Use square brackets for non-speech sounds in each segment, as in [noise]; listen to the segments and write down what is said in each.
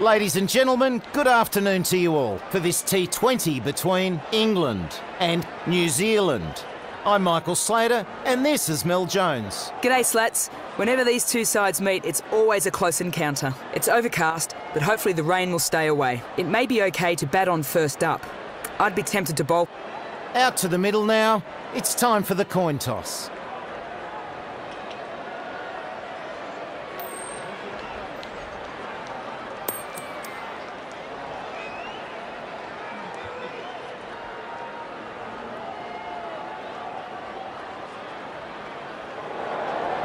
Ladies and gentlemen, good afternoon to you all for this T20 between England and New Zealand. I'm Michael Slater, and this is Mel Jones. G'day, Slats. Whenever these two sides meet, it's always a close encounter. It's overcast, but hopefully the rain will stay away. It may be okay to bat on first up. I'd be tempted to bowl. Out to the middle now. It's time for the coin toss.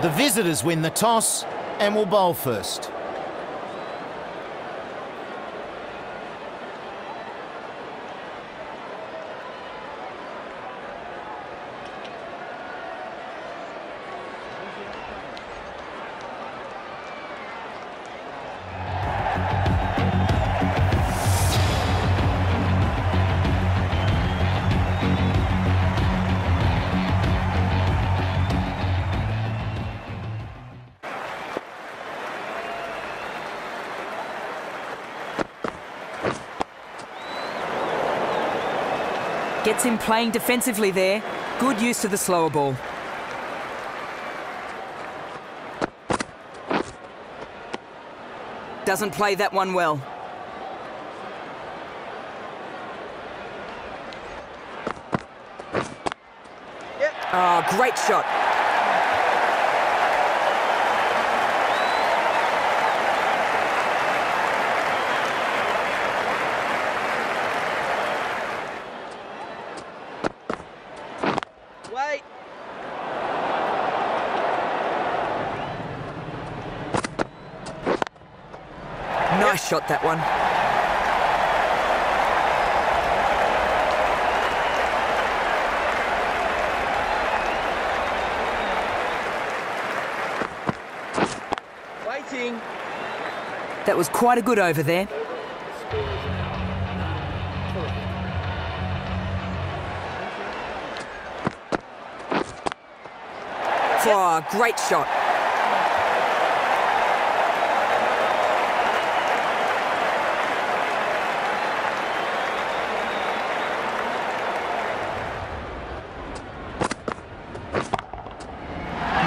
The visitors win the toss and will bowl first. Gets him playing defensively there. Good use of the slower ball. Doesn't play that one well. Oh, great shot. Wait. Nice shot, that one. Waiting. That was quite a good over there. Oh, great shot.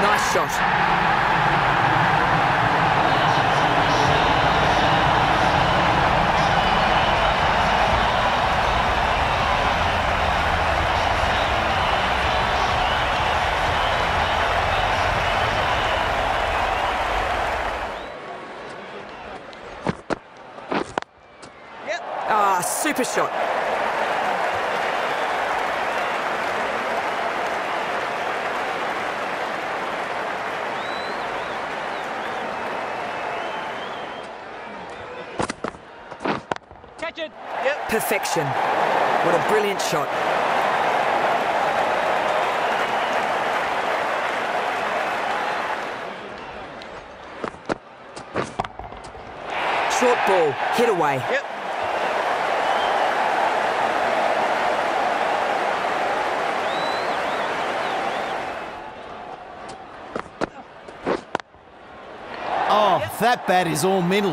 Nice shot. Yep. Ah, super shot. Catch it. Yep. Perfection. What a brilliant shot. Short ball, hit away. Yep. Oh, that bat is all middle.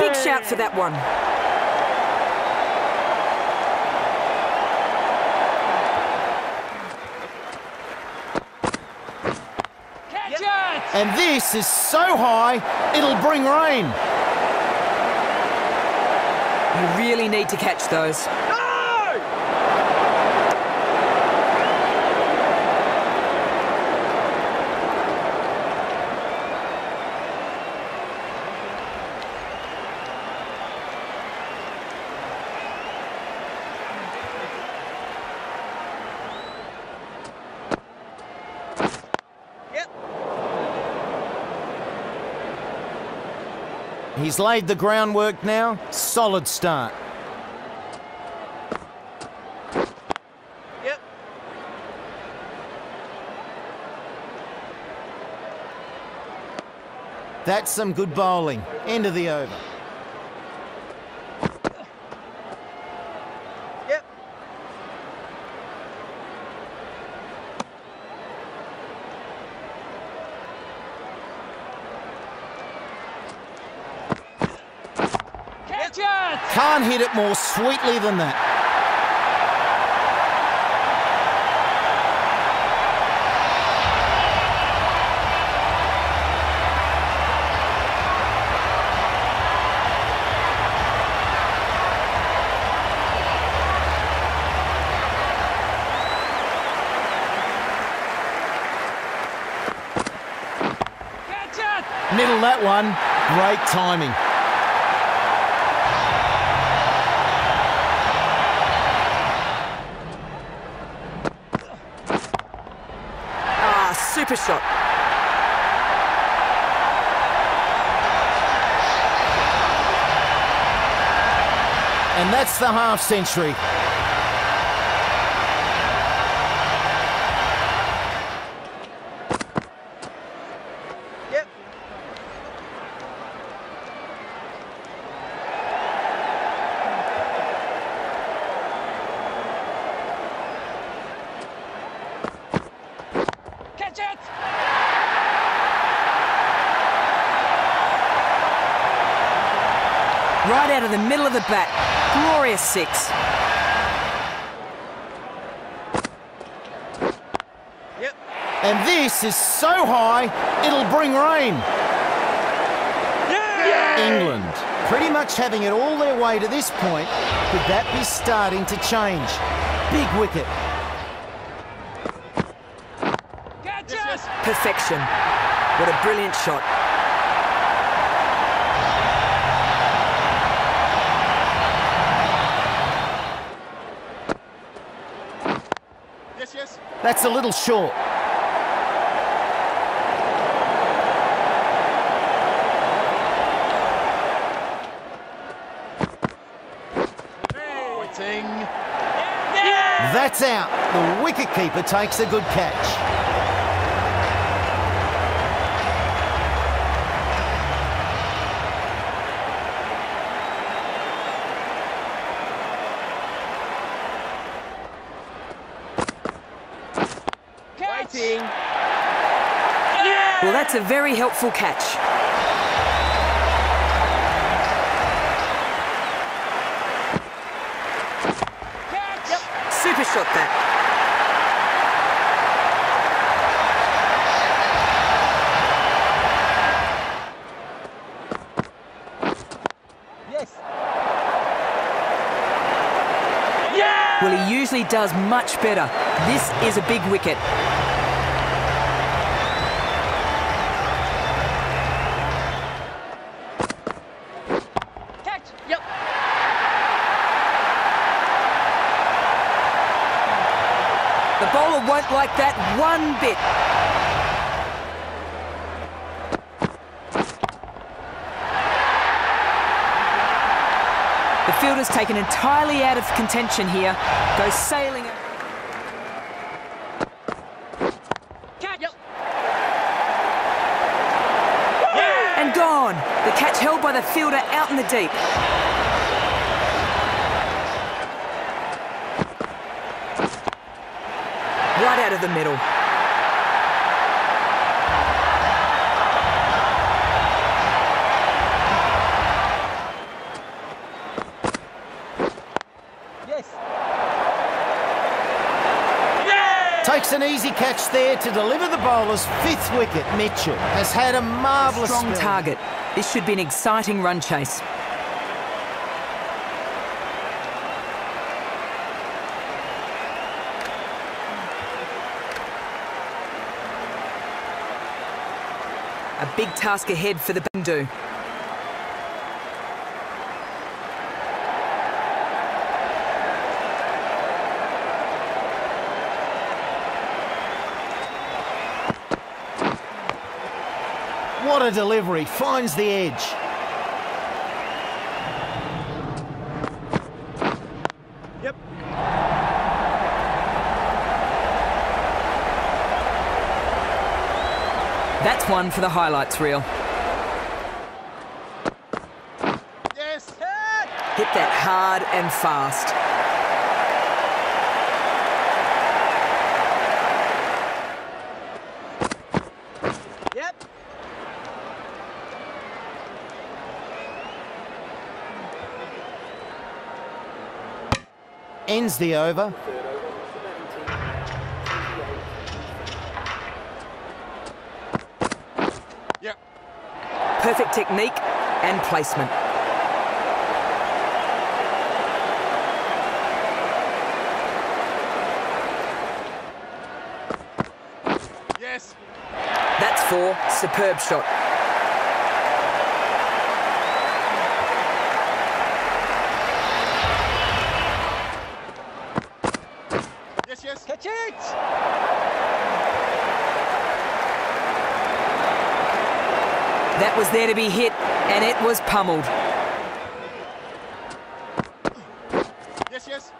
Big shout for that one. And this is so high, it'll bring rain. You really need to catch those. He's laid the groundwork now. Solid start. Yep. That's some good bowling. End of the over. Can't hit it more sweetly than that. Middle that one. Great timing. Ah, super shot. And that's the half century. Yep. Catch it! Right out of the middle of the bat. Glorious six. Yep. And this is so high, it'll bring rain. England, pretty much having it all their way to this point, could that be starting to change? Big wicket. Catch it! Perfection. What a brilliant shot. That's a little short. That's out. The wicketkeeper takes a good catch. Waiting. Well, that's a very helpful catch. Catch! Super shot that. Yes. Well, he usually does much better. This is a big wicket. Bowler won't like that one bit. The fielder's taken entirely out of contention here. Goes sailing. And gone. The catch held by the fielder out in the deep. Right of the middle. Yes. Takes an easy catch there to deliver the bowler's fifth wicket. Mitchell has had a marvellous Strong spell. target. This should be an exciting run chase. A big task ahead for the Bindu. What a delivery. Finds the edge. That's one for the highlights reel. Yes. Hit that hard and fast. Yep. ends the over. Perfect technique and placement. Yes. That's four. Superb shot. That was there to be hit, and it was pummeled. Yes, yes.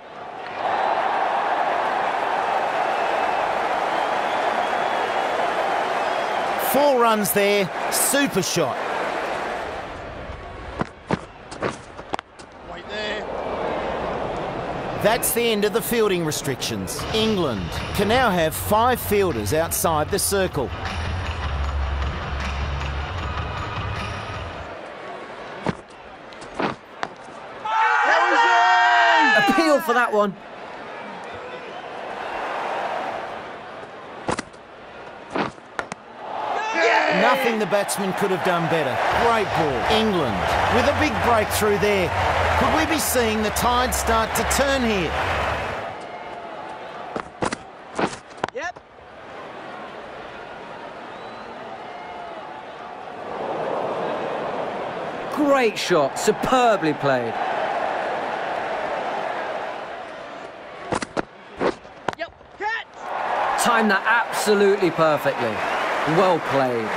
Four runs there, super shot. Wait there. That's the end of the fielding restrictions. England can now have five fielders outside the circle. Appeal for that one. Nothing the batsman could have done better. Great ball. England with a big breakthrough there. Could we be seeing the tide start to turn here? Yep. Great shot. Superbly played. Yep. Catch. Timed that absolutely perfectly. Well played.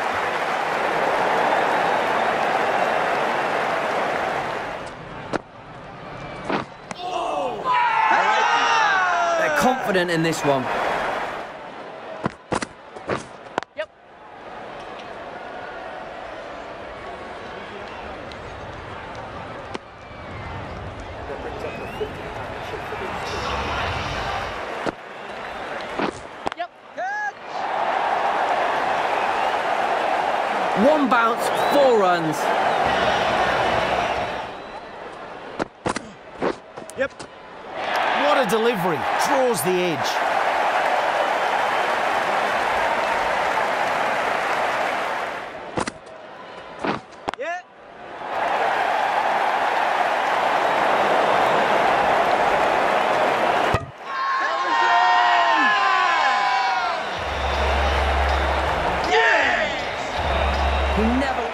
They're confident in this one. Yep. Catch. One bounce, four runs. Yep. What a delivery. Draws the edge. Yeah. He never.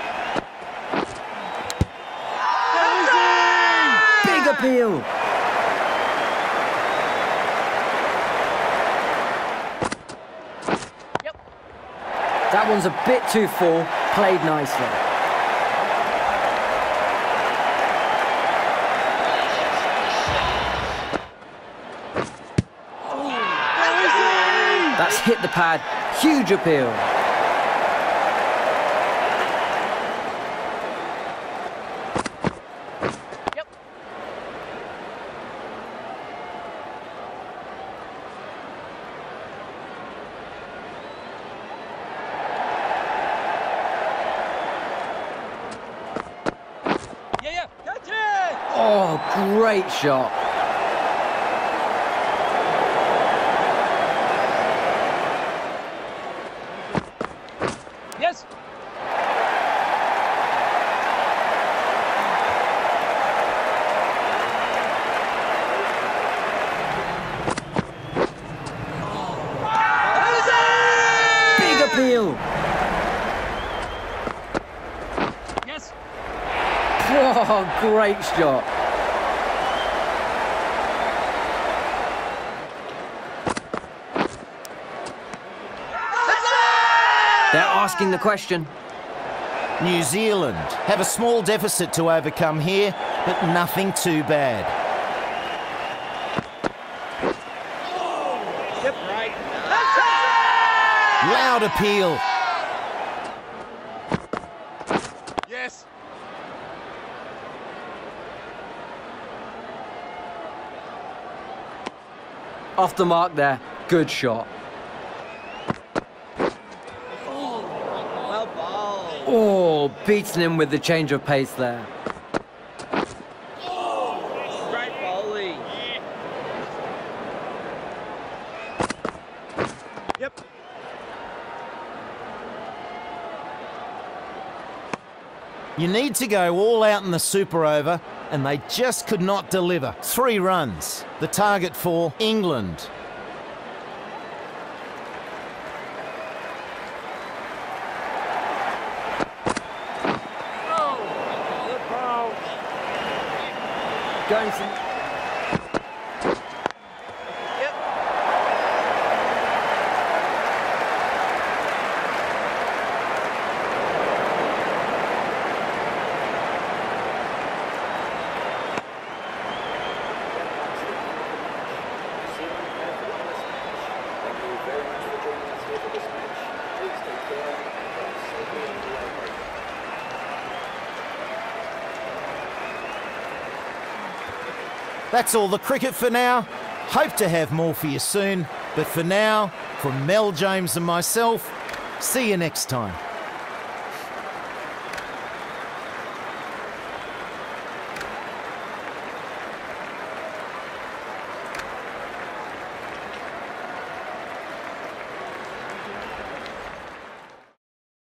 Big appeal. Yep. That one's a bit too full. Played nicely. That's hit the pad. Huge appeal. Yep. Yeah, yeah. Catch it. Oh, great shot. Yes. Big appeal. Yes. [laughs] Oh, great shot. They're asking the question. New Zealand have a small deficit to overcome here, but nothing too bad. Yep. Right. Loud appeal. Yes. Off the mark there. Good shot. Oh, beating him with the change of pace there. Yep. You need to go all out in the super over, and they just could not deliver. Three runs. The target for England. Going That's all the cricket for now. Hope to have more for you soon. But for now, from Mel Jones and myself, see you next time.